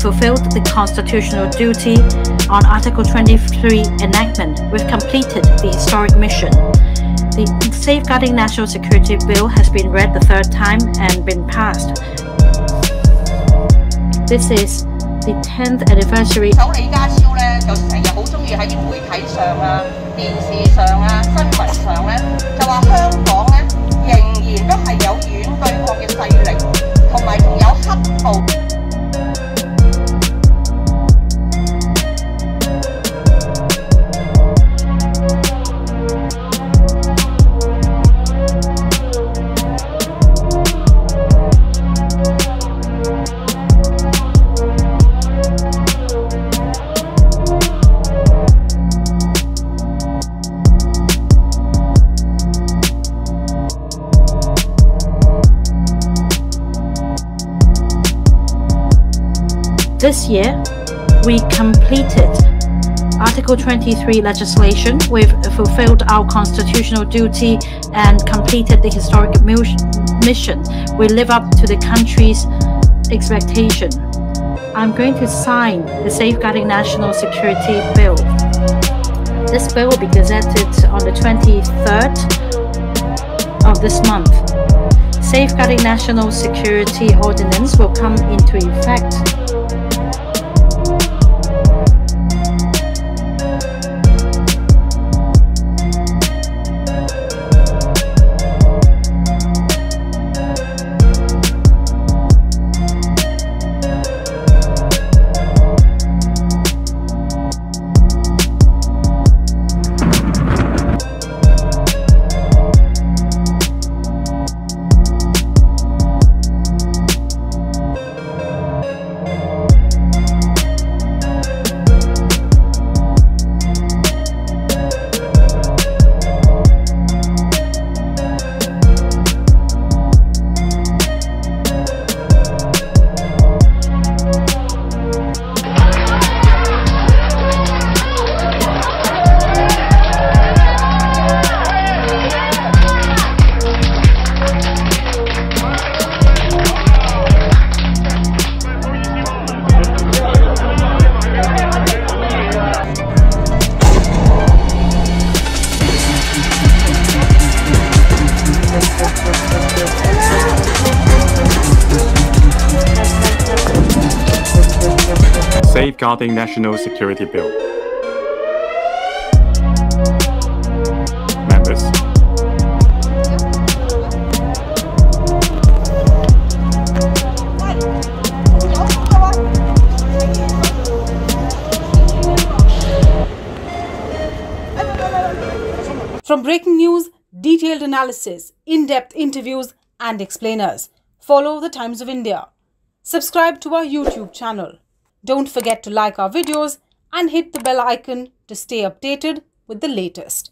fulfilled the constitutional duty on Article 23 enactment. We've completed the historic mission. The Safeguarding National Security Bill has been read the third time and been passed. This is the 10th anniversary. 首李家超咧就成日好中意喺啲媒体上啊、电视上啊、新闻上咧，就话香港咧仍 This year, we completed Article 23 legislation. We've fulfilled our constitutional duty and completed the historic mission. We live up to the country's expectation. I'm going to sign the Safeguarding National Security Bill. This bill will be gazetted on the 23rd of this month. Safeguarding National Security Ordinance will come into effect Safeguarding National Security Bill. Members. From breaking news, detailed analysis, in-depth interviews and explainers, follow the Times of India. Subscribe to our YouTube channel. Don't forget to like our videos and hit the bell icon to stay updated with the latest.